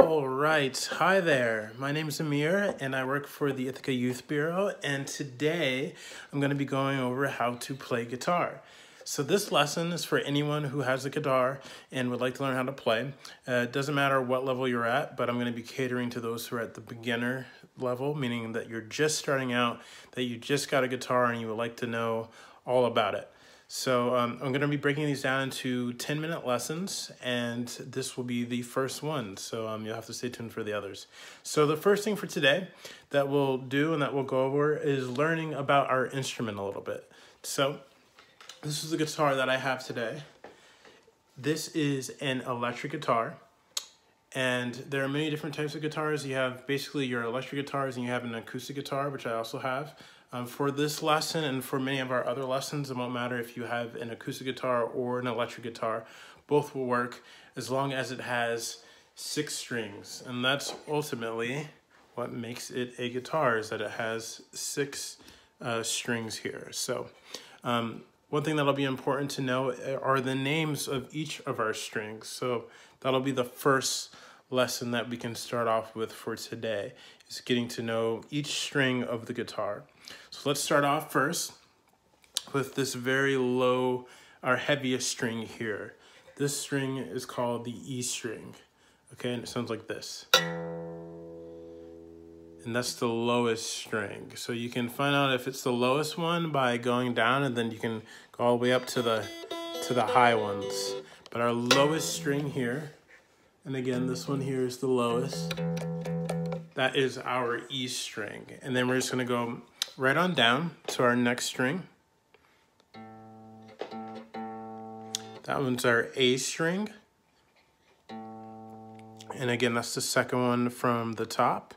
All right. Hi there. My name is Amir and I work for the Ithaca Youth Bureau. And today I'm going to be going over how to play guitar. So this lesson is for anyone who has a guitar and would like to learn how to play. Uh, it doesn't matter what level you're at, but I'm going to be catering to those who are at the beginner level, meaning that you're just starting out, that you just got a guitar and you would like to know all about it. So um, I'm going to be breaking these down into 10 minute lessons and this will be the first one. So um, you'll have to stay tuned for the others. So the first thing for today that we'll do and that we'll go over is learning about our instrument a little bit. So this is the guitar that I have today. This is an electric guitar. And there are many different types of guitars. You have basically your electric guitars and you have an acoustic guitar, which I also have. Um, for this lesson and for many of our other lessons, it won't matter if you have an acoustic guitar or an electric guitar. Both will work as long as it has six strings. And that's ultimately what makes it a guitar is that it has six uh, strings here. So um, one thing that'll be important to know are the names of each of our strings. So that'll be the first lesson that we can start off with for today is getting to know each string of the guitar. So let's start off first with this very low, our heaviest string here. This string is called the E string, okay? And it sounds like this. And that's the lowest string. So you can find out if it's the lowest one by going down and then you can go all the way up to the, to the high ones. But our lowest string here, and again, this one here is the lowest. That is our E string. And then we're just gonna go right on down to our next string. That one's our A string. And again, that's the second one from the top.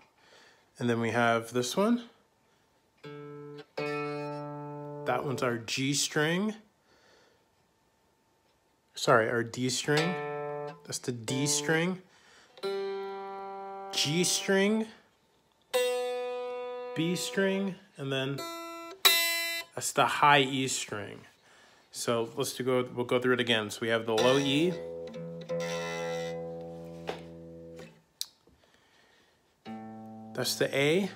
And then we have this one. That one's our G string. Sorry, our D string. That's the D string. G string. B string, and then that's the high E string. So let's do go, we'll go through it again. So we have the low E, that's the A,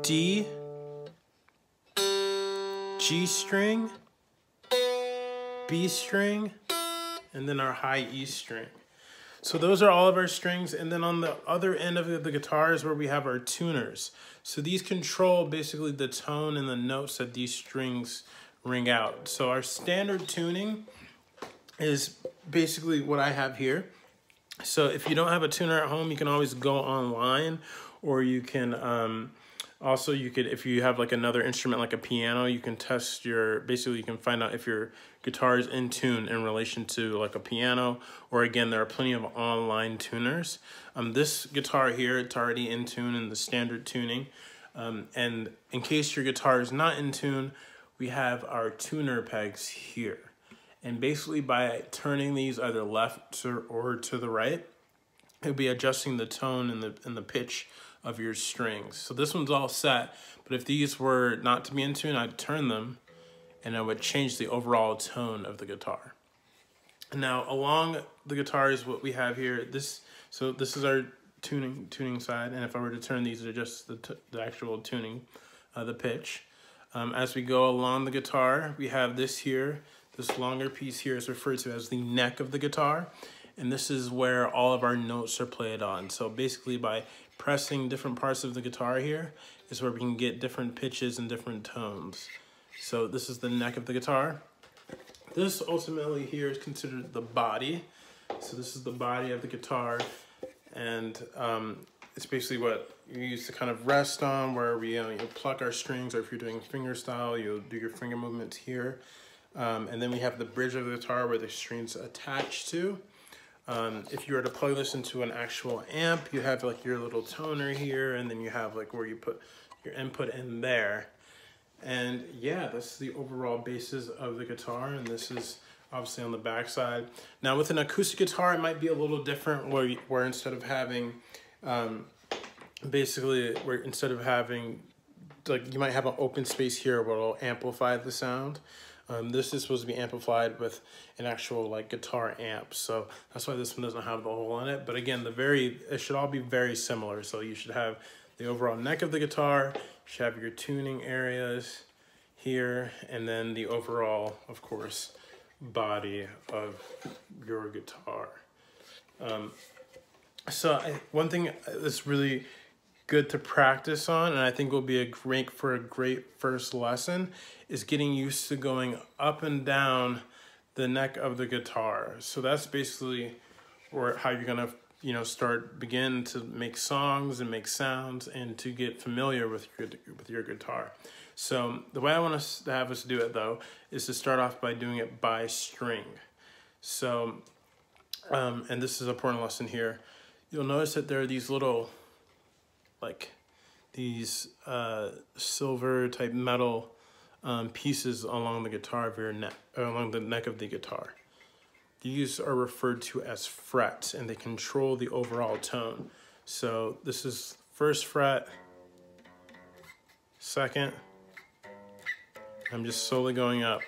D, G string, B string, and then our high E string. So those are all of our strings. And then on the other end of the guitar is where we have our tuners. So these control basically the tone and the notes that these strings ring out. So our standard tuning is basically what I have here. So if you don't have a tuner at home, you can always go online or you can um, also, you could, if you have like another instrument like a piano, you can test your, basically you can find out if your guitar is in tune in relation to like a piano, or again, there are plenty of online tuners. Um, this guitar here, it's already in tune in the standard tuning. Um, and in case your guitar is not in tune, we have our tuner pegs here. And basically by turning these either left or to the right, it'll be adjusting the tone and the, and the pitch of your strings. So this one's all set, but if these were not to be in tune, I'd turn them and I would change the overall tone of the guitar. Now along the guitar is what we have here, this so this is our tuning tuning side, and if I were to turn these to just the, the actual tuning, uh, the pitch. Um, as we go along the guitar, we have this here, this longer piece here is referred to as the neck of the guitar, and this is where all of our notes are played on. So basically by pressing different parts of the guitar here is where we can get different pitches and different tones. So this is the neck of the guitar. This ultimately here is considered the body. So this is the body of the guitar and um, it's basically what you use to kind of rest on where we you, know, pluck our strings or if you're doing finger style, you'll do your finger movements here. Um, and then we have the bridge of the guitar where the strings attach to. Um, if you were to plug this into an actual amp, you have like your little toner here, and then you have like where you put your input in there. And yeah, that's the overall basis of the guitar, and this is obviously on the back side. Now with an acoustic guitar, it might be a little different where, where instead of having, um, basically, where instead of having, like you might have an open space here where it'll amplify the sound. Um, this is supposed to be amplified with an actual like guitar amp, so that's why this one doesn't have the hole in it. But again, the very it should all be very similar. So you should have the overall neck of the guitar, you should have your tuning areas here, and then the overall, of course, body of your guitar. Um, so I, one thing that's really good to practice on, and I think will be a great for a great first lesson, is getting used to going up and down the neck of the guitar. So that's basically or how you're gonna you know start begin to make songs and make sounds and to get familiar with your with your guitar. So the way I want us to have us do it though is to start off by doing it by string. So um, and this is an important lesson here. You'll notice that there are these little like these uh, silver type metal um, pieces along the guitar of your neck, along the neck of the guitar. These are referred to as frets and they control the overall tone. So this is first fret, second, I'm just slowly going up.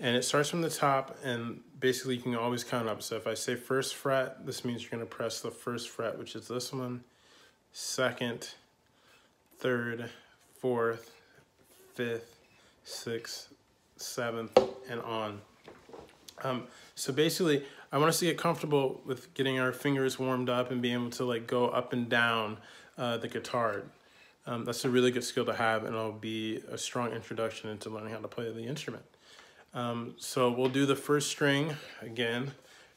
And it starts from the top and basically you can always count up. So if I say first fret, this means you're gonna press the first fret, which is this one, second, third, fourth, fifth, sixth, seventh, and on. Um, so basically, I want us to get comfortable with getting our fingers warmed up and being able to like go up and down uh, the guitar. Um, that's a really good skill to have and it'll be a strong introduction into learning how to play the instrument. Um, so we'll do the first string again.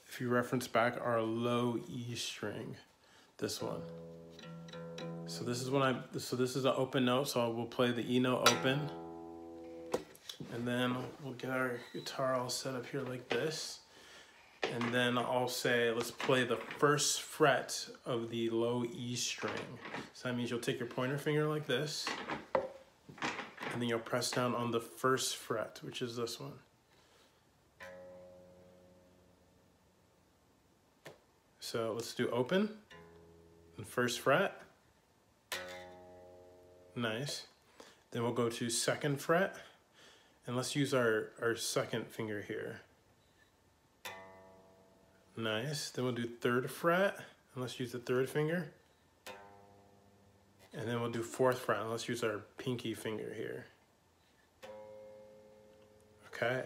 If you reference back our low E string, this one. So this is when I, so this is an open note, so we'll play the E note open. And then we'll get our guitar all set up here like this. And then I'll say, let's play the first fret of the low E string. So that means you'll take your pointer finger like this, and then you'll press down on the first fret, which is this one. So let's do open, and first fret. Nice. Then we'll go to second fret. And let's use our, our second finger here. Nice. Then we'll do third fret. And let's use the third finger. And then we'll do fourth fret. And let's use our pinky finger here. Okay.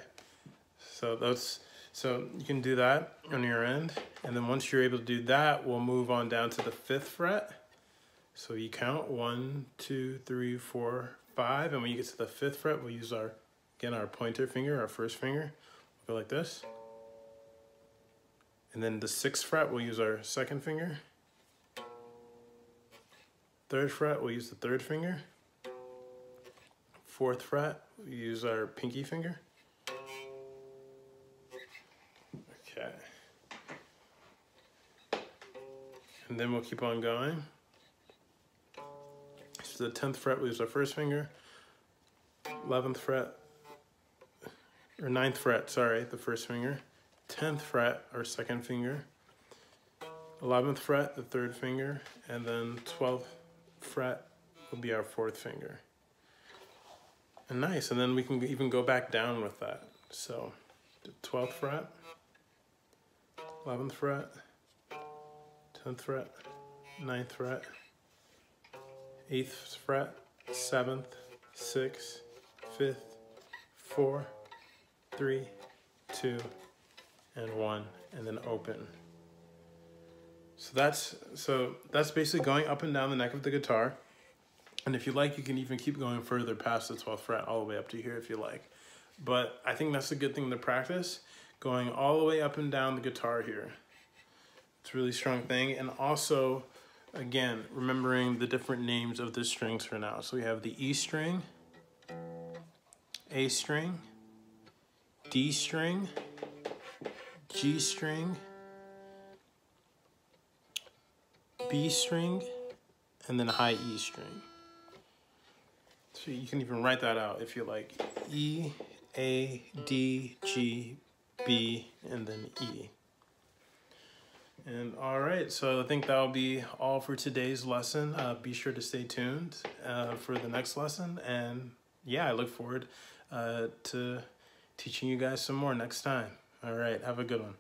So that's so you can do that on your end. And then once you're able to do that, we'll move on down to the fifth fret. So you count one, two, three, four, five, and when you get to the fifth fret, we'll use our, again, our pointer finger, our first finger. We'll go like this. And then the sixth fret, we'll use our second finger. Third fret, we'll use the third finger. Fourth fret, we'll use our pinky finger. Okay. And then we'll keep on going the 10th fret, use our first finger. 11th fret, or 9th fret, sorry, the first finger. 10th fret, our second finger. 11th fret, the third finger. And then 12th fret will be our fourth finger. And nice, and then we can even go back down with that. So, 12th fret, 11th fret, 10th fret, 9th fret, eighth fret, seventh, sixth, fifth, four, three, two, and one, and then open. So that's so that's basically going up and down the neck of the guitar. And if you like, you can even keep going further past the 12th fret all the way up to here if you like. But I think that's a good thing to practice, going all the way up and down the guitar here. It's a really strong thing. And also again, remembering the different names of the strings for now. So we have the E string, A string, D string, G string, B string, and then high E string. So you can even write that out if you like. E, A, D, G, B, and then E. And all right, so I think that'll be all for today's lesson. Uh, be sure to stay tuned uh, for the next lesson. And yeah, I look forward uh, to teaching you guys some more next time. All right, have a good one.